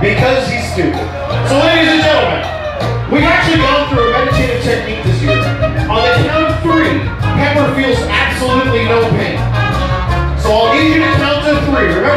because he's stupid. So ladies and gentlemen, we've actually gone through a meditative technique this year. On the count of three, Pepper feels absolutely no pain. So I'll need you to count to three. Remember